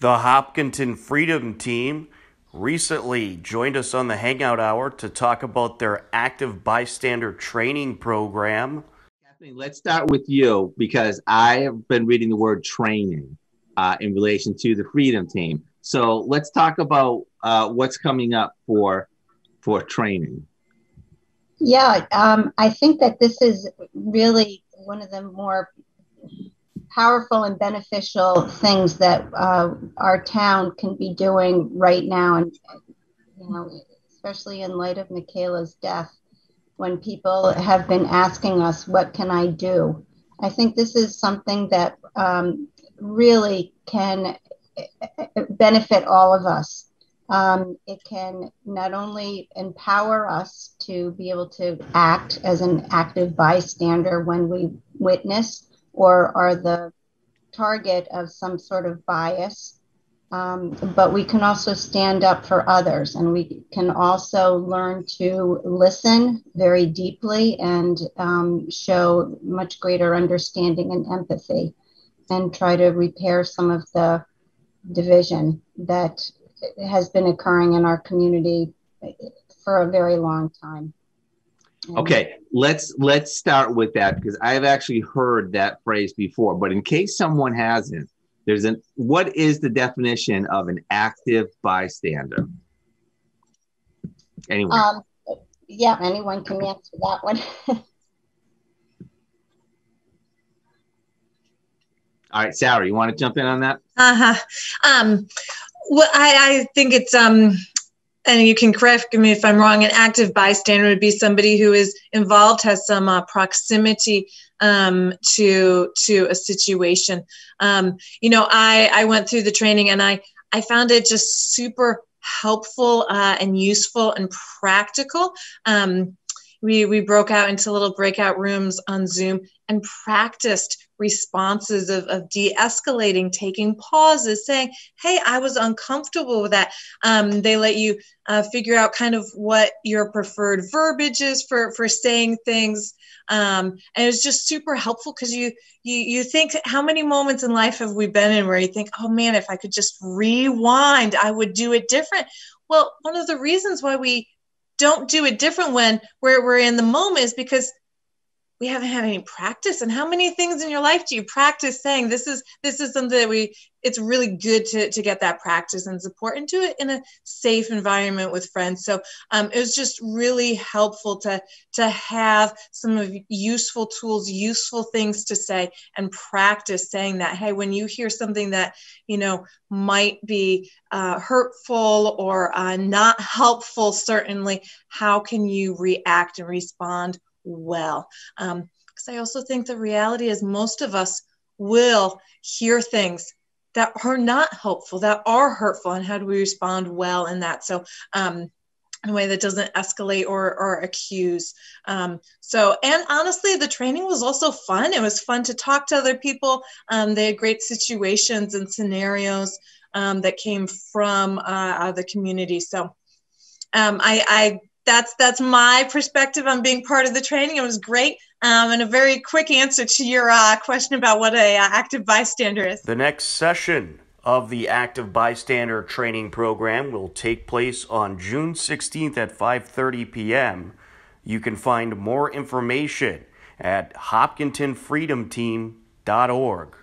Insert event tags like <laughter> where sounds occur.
The Hopkinton Freedom Team recently joined us on the Hangout Hour to talk about their active bystander training program. Kathleen, let's start with you because I have been reading the word training uh, in relation to the Freedom Team. So let's talk about uh, what's coming up for for training. Yeah, um, I think that this is really one of the more powerful and beneficial things that uh, our town can be doing right now, and you know, especially in light of Michaela's death, when people have been asking us, "What can I do?" I think this is something that um, really can benefit all of us. Um, it can not only empower us to be able to act as an active bystander when we witness or are the target of some sort of bias, um, but we can also stand up for others and we can also learn to listen very deeply and um, show much greater understanding and empathy and try to repair some of the division that has been occurring in our community for a very long time. Okay, let's let's start with that because I've actually heard that phrase before. But in case someone hasn't, there's an what is the definition of an active bystander? Anyone? Um, yeah, anyone can answer that one. <laughs> All right, Sarah, you want to jump in on that? Uh huh. Um, well, I, I think it's um, and you can correct me if I'm wrong. An active bystander would be somebody who is involved, has some uh, proximity um, to to a situation. Um, you know, I I went through the training and I I found it just super helpful uh, and useful and practical. Um, we we broke out into little breakout rooms on Zoom and practiced responses of, of de-escalating taking pauses saying hey i was uncomfortable with that. Um, they let you uh, figure out kind of what your preferred verbiage is for for saying things. Um, and it's just super helpful because you you you think how many moments in life have we been in where you think oh man if i could just rewind i would do it different? Well one of the reasons why we don't do it different when we're, we're in the moment is because we haven't had any practice. And how many things in your life do you practice saying this is this is something that we it's really good to, to get that practice and support and do it in a safe environment with friends. So um, it was just really helpful to to have some of useful tools useful things to say and practice saying that. Hey when you hear something that you know might be uh, hurtful or uh, not helpful certainly how can you react and respond well. Because um, I also think the reality is most of us will hear things that are not helpful, that are hurtful, and how do we respond well in that? So, um, in a way that doesn't escalate or, or accuse. Um, so, and honestly, the training was also fun. It was fun to talk to other people. Um, they had great situations and scenarios um, that came from uh, the community. So, um, I, I that's that's my perspective on being part of the training. It was great, um, and a very quick answer to your uh, question about what a uh, active bystander is. The next session of the active bystander training program will take place on June 16th at 5:30 p.m. You can find more information at hopkintonfreedomteam.org.